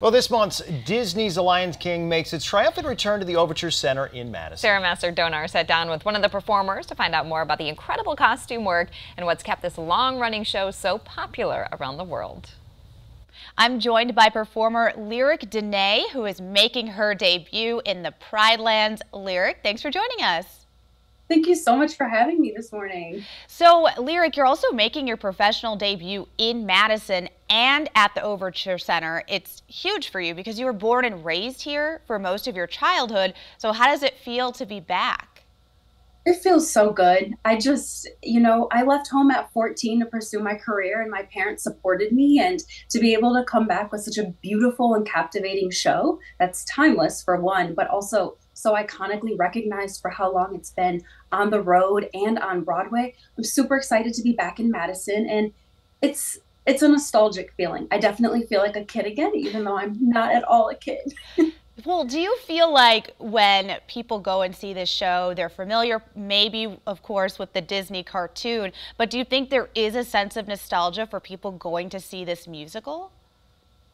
Well, this month's Disney's The Lion King makes its triumphant return to the Overture Center in Madison. Sara Maslar-Donar sat down with one of the performers to find out more about the incredible costume work and what's kept this long-running show so popular around the world. I'm joined by performer Lyric Dene, who is making her debut in the Pride Lands. Lyric, thanks for joining us. Thank you so much for having me this morning. So, Lyric, you're also making your professional debut in Madison and at the Overture Center. It's huge for you because you were born and raised here for most of your childhood. So, how does it feel to be back? It feels so good. I just, you know, I left home at 14 to pursue my career, and my parents supported me. And to be able to come back with such a beautiful and captivating show that's timeless, for one, but also so iconically recognized for how long it's been on the road and on Broadway. I'm super excited to be back in Madison and it's it's a nostalgic feeling. I definitely feel like a kid again even though I'm not at all a kid. Well, do you feel like when people go and see this show, they're familiar, maybe, of course, with the Disney cartoon, but do you think there is a sense of nostalgia for people going to see this musical?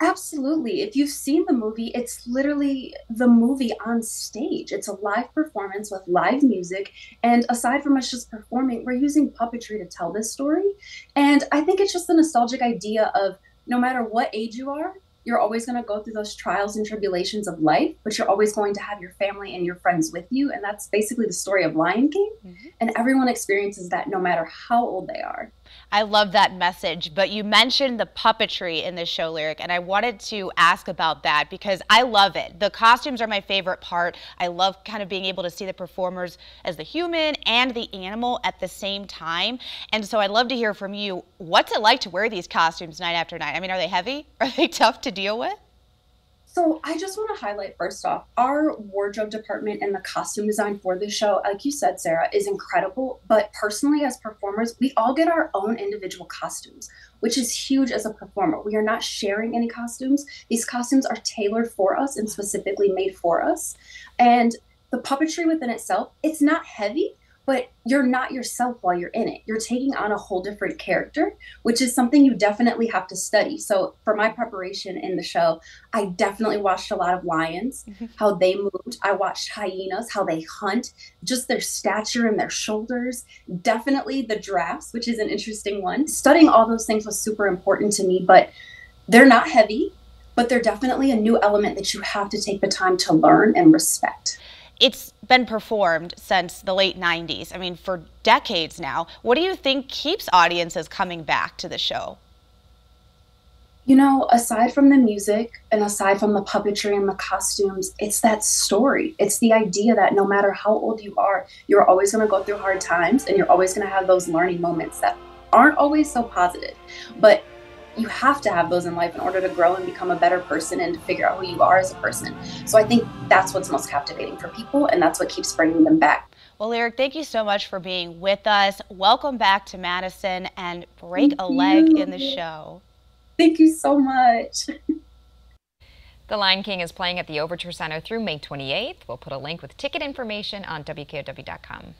Absolutely. If you've seen the movie, it's literally the movie on stage. It's a live performance with live music. And aside from us just performing, we're using puppetry to tell this story. And I think it's just the nostalgic idea of no matter what age you are, you're always going to go through those trials and tribulations of life, but you're always going to have your family and your friends with you. And that's basically the story of Lion King. Mm-hmm. And everyone experiences that no matter how old they are. I love that message, but you mentioned the puppetry in the show lyric, and I wanted to ask about that because I love it. The costumes are my favorite part. I love kind of being able to see the performers as the human and the animal at the same time. And so I'd love to hear from you, what's it like to wear these costumes night after night? I mean, are they heavy? Are they tough to deal with? So I just want to highlight first off, our wardrobe department and the costume design for the show, like you said, Sara, is incredible. But personally, as performers, we all get our own individual costumes, which is huge as a performer. We are not sharing any costumes. These costumes are tailored for us and specifically made for us. And the puppetry within itself, it's not heavy, but you're not yourself while you're in it. You're taking on a whole different character, which is something you definitely have to study. So, for my preparation in the show, I definitely watched a lot of lions, mm-hmm. how they moved. I watched hyenas, how they hunt, just their stature and their shoulders. Definitely the giraffes, which is an interesting one. Studying all those things was super important to me, but they're not heavy, but they're definitely a new element that you have to take the time to learn and respect it's been performed since the late 90s. I mean, for decades now. What do you think keeps audiences coming back to the show? You know, aside from the music and aside from the puppetry and the costumes, it's that story. It's the idea that no matter how old you are, you're always going to go through hard times and you're always going to have those learning moments that aren't always so positive. But you have to have those in life in order to grow and become a better person and to figure out who you are as a person. So I think that's what's most captivating for people, and that's what keeps bringing them back. Well, Lyric, thank you so much for being with us. Welcome back to Madison and break thank a leg you. in the show. Thank you so much. The Lion King is playing at the Overture Center through May 28th. We'll put a link with ticket information on WKOW.com.